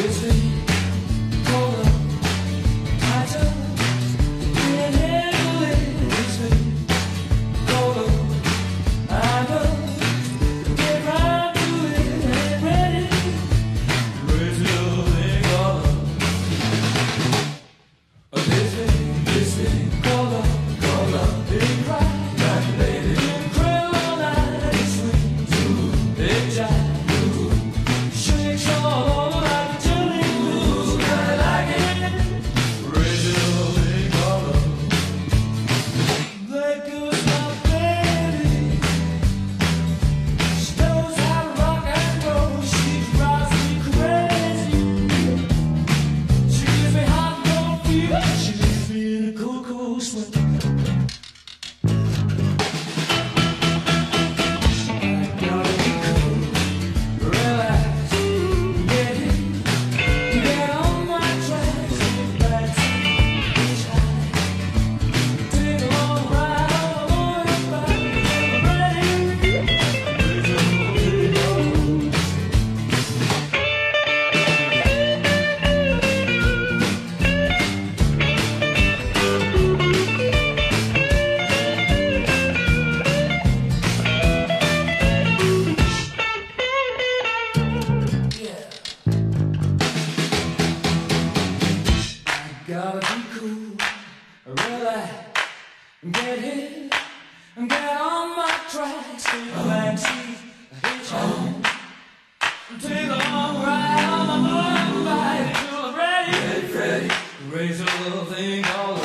History She Gotta be cool, relax, get hit, get on my tracks, take a back seat, hitch on, take a long ride on my motorbike until I'm ready, get ready, raise a little thing all